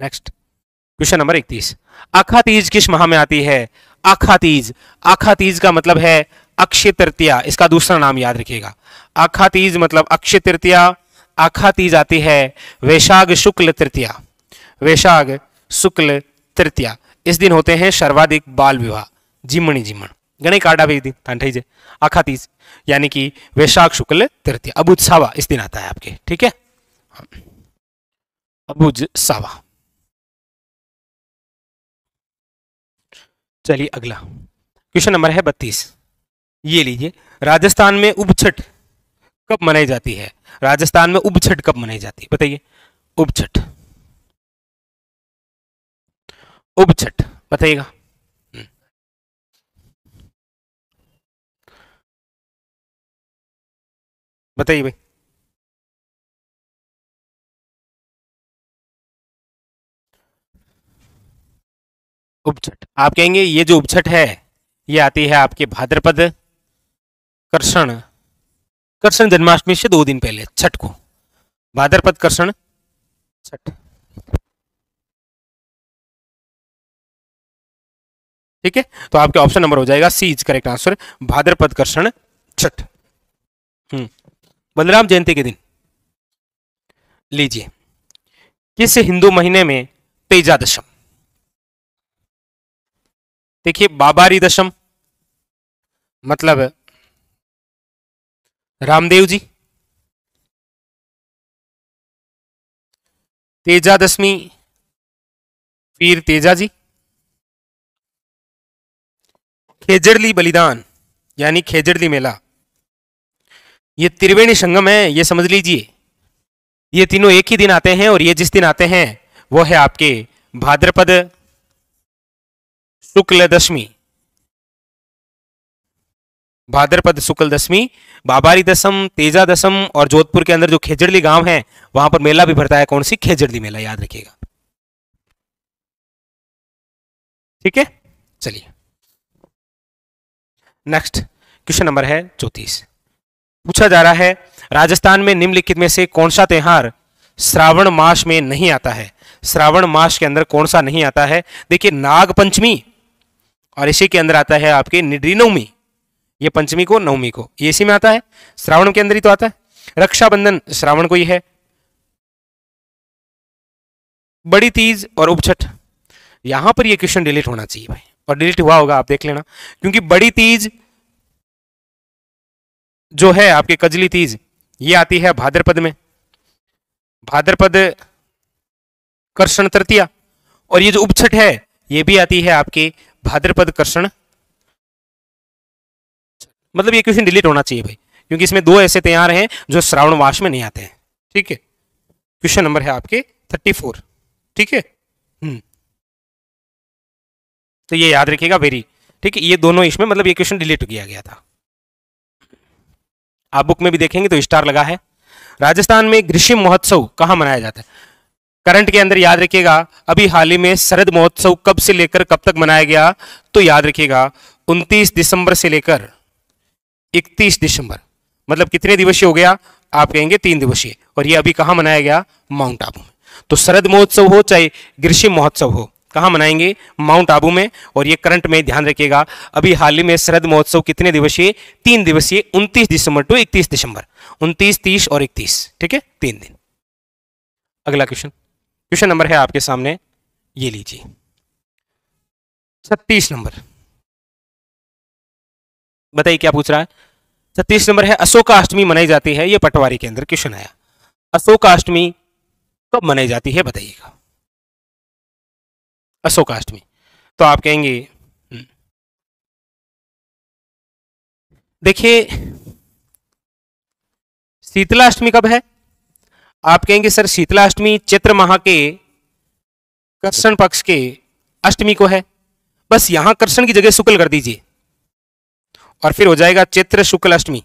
नेक्स्ट क्वेश्चन नंबर इकतीस। आखा तीज किस माह में आती है? आखा तीज आखा तीज का मतलब है अक्षय तृतीया, इसका दूसरा नाम याद रखिएगा। आखा तीज मतलब अक्षय तृतीया, आखा तीज आती है वैशाख शुक्ल तृतीया। वैशाख शुक्ल तृतीया, इस दिन होते हैं सर्वाधिक बाल विवाह। जिमणी जिमण गणे काटा भी दिन ठंडे आखा तीज, यानी कि वैशाख शुक्ल तृतीया अबुज सावा इस दिन आता है आपके, ठीक है? अबुज सावा। चलिए अगला। क्वेश्चन नंबर है बत्तीस। ये लीजिए, राजस्थान में उपछठ कब मनाई जाती है? राजस्थान में उपछठ कब मनाई जाती है? बताइए। उपछठ उपछठ बताइएगा। हम्म। बताइए भाई। उपछठ आप कहेंगे, ये जो उपछठ है, ये आती है आपके भाद्रपद कर्षण। कर्षण जन्माष्टमी से दो दिन पहले, छठ को। भाद्रपद कर्षण, छठ। ठीक है? तो आपके ऑप्शन नंबर हो जाएगा सी इज़ करेक्ट आंसर भाद्रपद कर्षण, छठ। हम्म। बलराम जयंती के दिन। लीजिए। किस हिंदू महीने में तेजा दशम देखिए, बाबारी दशम। मतलब रामदेव जी। तेजा दशमी फिर तेजा जी। खेजड़ली बलिदान, यानी खेजड़दी मेला। ये त्रिवेणी संगम है, ये समझ लीजिए। ये तीनों एक ही दिन आते हैं और ये जिस दिन आते हैं, वो है आपके भाद्रपद शुक्ल दशमी भाद्रपद शुक्ल दशमी बाबारी दशम तेजा दशम और जोधपुर के अंदर जो खेजड़ली गाँव है, वहाँ पर मेला भी भरता है। कौन सी? खेजड़ली मेला, याद रखिएगा। ठीक है? चलिए। नेक्स्ट क्वेश्चन नंबर है चौतीस पूछा जा रहा है, राजस्थान में निम्नलिखित में से कौन सा त्योहार श्रावण मास में नहीं आता है? श्रावण मास के अंदर कौन सा नहीं आता है? देखिए नाग पंचमी और इसी के अंदर आता है आपके निड्री नवमी ये पंचमी को नवमी को। ये इसी में आता है। श्रावण के अंदर ही तो आता है। रक्षाबंधन श्रावण को ही है। बड़ी तीज और उपछठ यहाँ पर ये क्वेश्चन डिलीट होना चाहिए भाई। और डिलीट हुआ होगा, आप देख लेना। क्योंकि बड़ी तीज जो है, आपके कजली तीज, ये आती है भाद्रपद में। भाद्रपद कर्षण तृतीया। और ये जो उपछठ है, ये भी आती है आपके भाद्रपद कर्षण। मतलब ये क्वेश्चन डिलीट होना चाहिए भाई, क्योंकि इसमें दो ऐसे तैयार हैं जो श्रावण मास में नहीं आते हैं, ठीक है? क्वेश्चन नंबर है आपके थर्टी फोर ठीक है? हम्म। तो ये याद रखिएगा वेरी ठीक है? ये दोनों इसमें मतलब ये क्वेश्चन डिलीट किया गया था। आप बुक में भी देखेंगे तो स्टार लगा है। राजस्थान में ग्रीष्म महोत्सव कहाँ मनाया जाता है? करंट के अंदर याद रखिएगा, अभी हाल ही में शरद महोत्सव कब से लेकर कब तक मनाया गया तो याद रखिएगा 29 दिसंबर से लेकर 31 दिसंबर मतलब कितने दिवसीय हो गया, आप कहेंगे तीन दिवसीय, और ये अभी कहाँ मनाया गया, माउंट आबू में। तो शरद महोत्सव हो चाहे ग्रीष्म महोत्सव हो, कहाँ मनाएँगे, माउंट आबू में, और ये करंट में ध्यान रखिएगा, अभी हाल ही में शरद महोत्सव कितने दिवसीय, तीन दिवसीय, उनतीस दिसंबर टू इकतीस दिसंबर, उनतीस, तीस और इकतीस, ठीक है, तीन दिन। अगला क्वेश्चन क्वेश्चन नंबर है आपके सामने। ये लीजिए। छत्तीस नंबर। बताइए क्या पूछ रहा है? छत्तीस नंबर है, अशोकाष्टमी मनाई जाती है, ये पटवारी के अंदर क्वेश्चन आया। अशोकाष्टमी कब मनाई जाती है, बताइएगा। अशोकाष्टमी। तो आप कहेंगे हम्म। देखिए, शीतलाष्टमी कब है? आप कहेंगे, सर, शीतलाष्टमी, चैत्र माह के कृष्ण पक्ष के अष्टमी को है। बस यहाँ कृष्ण की जगह शुक्ल कर दीजिए। और फिर हो जाएगा चैत्र शुक्ल अष्टमी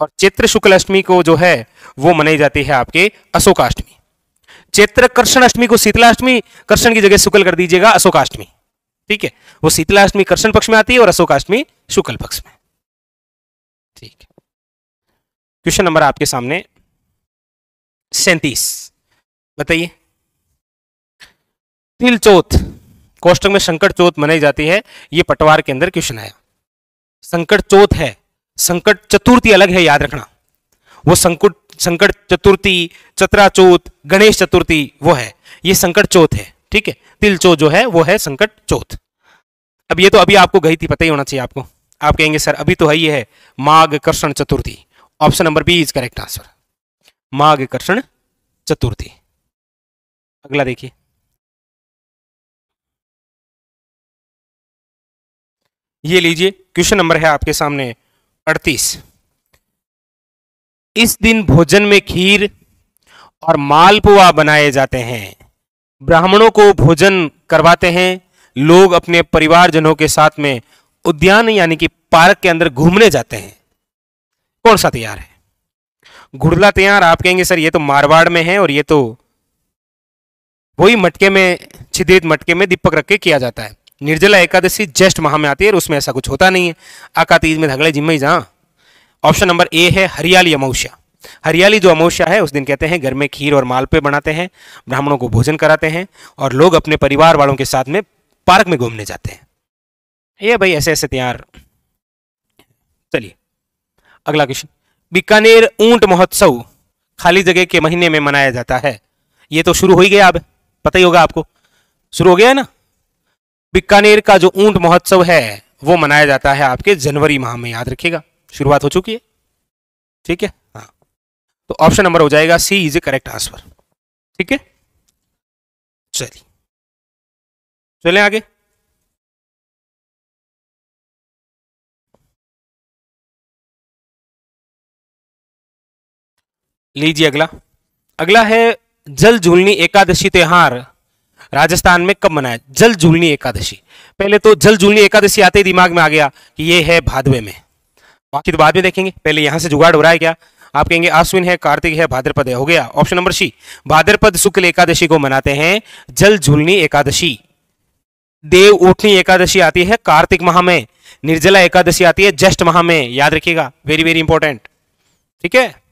और चैत्र शुक्ल अष्टमी को जो है, वो मनाई जाती है आपके अशोकाष्टमी। चैत्र कृष्ण अष्टमी को शीतलाष्टमी कृष्ण की जगह शुक्ल कर दीजिएगा अशोकाष्टमी। ठीक है? वो शीतलाष्टमी कृष्ण पक्ष में आती है और अशोकाष्टमी शुक्ल पक्ष में। ठीक है। क्वेश्चन नंबर आपके सामने सैंतीस बताइए। तिल चौथ। कोष्टक में संकट चौथ मनाई जाती है। ये पटवार के अंदर क्वेश्चन आया संकट चौथ है। संकट चतुर्थी अलग है, याद रखना। वो संकट संकट चतुर्थी, चतरा चौथ, गणेश चतुर्थी, वो है। ये संकट चौथ है, ठीक है? तिल चौथ जो है, वो है संकट चौथ। अब ये तो अभी आपको गई थी, पता ही होना चाहिए आपको। आप कहेंगे, सर, अभी तो है, ये है माघ, कृष्ण चतुर्थी। Option number B is correct answer. माघ कृष्ण चतुर्थी। अगला देखिए। ये लीजिए, क्वेश्चन नंबर है आपके सामने अड़तीस। इस दिन भोजन में खीर और मालपुआ बनाए जाते हैं। ब्राह्मणों को भोजन करवाते हैं। लोग अपने परिवारजनों के साथ में उद्यान, यानी कि पार्क के अंदर घूमने जाते हैं। कौन सा तैयार है? घुड़ला तैयार आप कहेंगे, सर, ये तो मारवाड़ में है और ये तो वही मटके में छिद्रित मटके में दीपक रख के किया जाता है। निर्जला एकादशी ज्येष्ठ माह में आती है और उसमें ऐसा कुछ होता नहीं है। आका तीज में धगड़े जिम्मे जहाँ ऑप्शन नंबर ए है हरियाली अमावस्या। हरियाली जो अमावस्या है, उस दिन कहते हैं, घर में खीर और मालपे बनाते हैं, ब्राह्मणों को भोजन कराते हैं और लोग अपने परिवार वालों के साथ में पार्क में घूमने जाते हैं। ये भाई ऐसे ऐसे तैयार। चलिए, अगला क्वेश्चन बीकानेर ऊँट महोत्सव खाली जगह के महीने में मनाया जाता है। ये तो शुरू हो ही गया अब, पता ही होगा आपको। शुरू हो गया ना? बीकानेर का जो ऊँट महोत्सव है, वो मनाया जाता है आपके जनवरी माह में, याद रखिएगा। शुरुआत हो चुकी है। ठीक है? हाँ। तो ऑप्शन नंबर हो जाएगा C, is a correct answer. ठीक है? चलिए। चले आगे। लीजिए अगला। अगला है जल झूलनी एकादशी त्योहार। राजस्थान में कब मनाया? जल झूलनी एकादशी। पहले तो जल झूलनी एकादशी आते ही दिमाग में आ गया कि ये है भादवे में। बाकी तो बाद में देखेंगे। पहले यहाँ से जुगाड़ हो रहा है क्या? आप कहेंगे आश्विन है, कार्तिक है, भाद्रपद है। हो गया। ऑप्शन नंबर सी, भाद्रपद शुक्ल एकादशी को मनाते हैं जल झूलनी एकादशी। देव उठनी एकादशी आती है कार्तिक माह में। निर्जला एकादशी आती है जस्ट माह में। याद रखिएगा वेरी वेरी इंपॉर्टेंट ठीक है?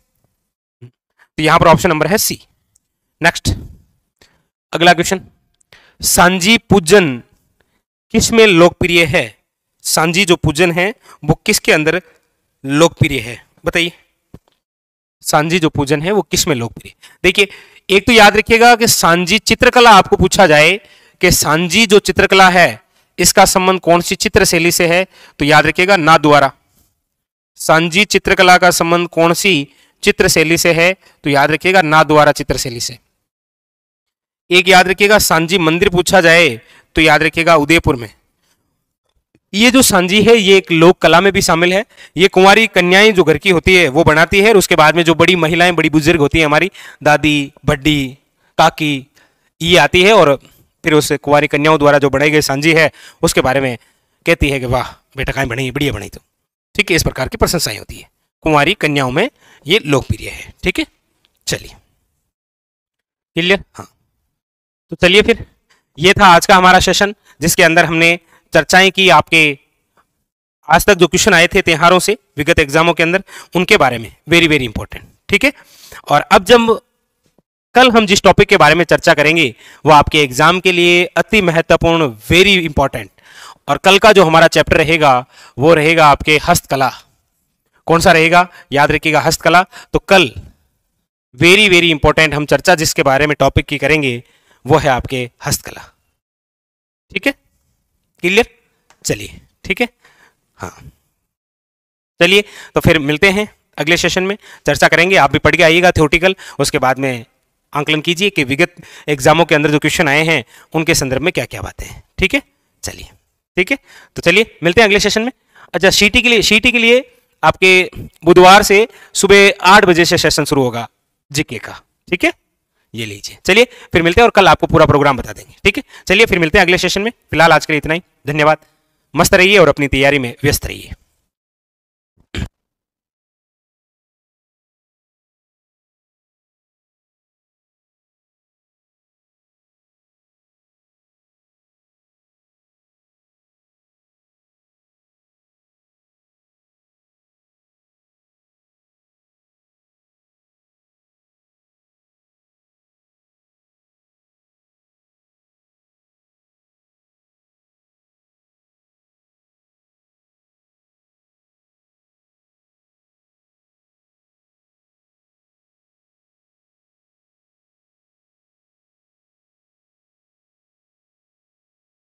तो यहाँ पर ऑप्शन नंबर है सी नेक्स्ट अगला क्वेश्चन सांजी पूजन किसमें लोकप्रिय है? सांजी जो पूजन है, वो किसके अंदर लोकप्रिय है? बताइए। सांजी जो पूजन है, वो किसमें लोकप्रिय? देखिए, एक तो याद रखिएगा कि सांजी चित्रकला आपको पूछा जाए कि सांजी जो चित्रकला है, इसका संबंध कौन सी चित्र शैली से है? तो याद रखिएगा ना द्वारा सांजी चित्रकला का संबंध कौन सी चित्र शैली से है तो याद रखिएगा ना द्वारा चित्र शैली से। एक याद रखिएगा, सांझी मंदिर पूछा जाए तो याद रखिएगा उदयपुर में। ये जो सांझी है, ये एक लोक कला में भी शामिल है। ये कुंवारी कन्याएँ जो घर की होती है, वो बनाती है, और उसके बाद में जो बड़ी महिलाएँ, बड़ी बुज़ुर्ग होती है, हमारी दादी, बड्डी, काकी, ये आती है, और फिर उस कुंवारी कन्याओं द्वारा जो बनाई गई सांझी है, उसके बारे में कहती है कि, वाह, बेटा कहीं बनी, बढ़िया बनी तो। ठीक है, इस प्रकार की प्रशंसाएँ होती है। कुंवारी कन्याओं में ये लोकप्रिय है ठीक है? चलिए। क्लियर हाँ। तो चलिए फिर। ये था आज का हमारा सेशन जिसके अंदर हमने चर्चाएँ की आपके आज तक जो क्वेश्चन आए थे त्योहारों से विगत एग्जामों के अंदर उनके बारे में। वेरी वेरी इंपॉर्टेंट ठीक है? और अब जब कल हम जिस टॉपिक के बारे में चर्चा करेंगे वो आपके एग्ज़ाम के लिए अति महत्वपूर्ण वेरी इंपॉर्टेंट और कल का जो हमारा चैप्टर रहेगा वो रहेगा आपके हस्तकला। कौन सा रहेगा? याद रखिएगा हस्तकला। तो कल वेरी वेरी इंपॉर्टेंट हम चर्चा जिसके बारे में टॉपिक की करेंगे, वो है आपके हस्तकला। ठीक है? क्लियर चलिए, ठीक है? हाँ। चलिए तो फिर मिलते हैं अगले सेशन में। चर्चा करेंगे, आप भी पढ़ के आइएगा थ्योटिकल उसके बाद में आंकलन कीजिए कि विगत एग्जामों के अंदर जो क्वेश्चन आए हैं, उनके संदर्भ में क्या क्या बातें हैं। ठीक है? चलिए, ठीक है? तो चलिए, मिलते हैं अगले सेशन में। अच्छा सीटी के लिए सीटी के लिए आपके बुधवार से सुबह आठ बजे से सेशन शुरू होगा जीके का, ठीक है? ये लीजिए। चलिए, फिर मिलते हैं और कल आपको पूरा प्रोग्राम बता देंगे, ठीक है? चलिए, फिर मिलते हैं अगले सेशन में। फ़िलहाल आज के लिए इतना ही। धन्यवाद। मस्त रहिए और अपनी तैयारी में व्यस्त रहिए।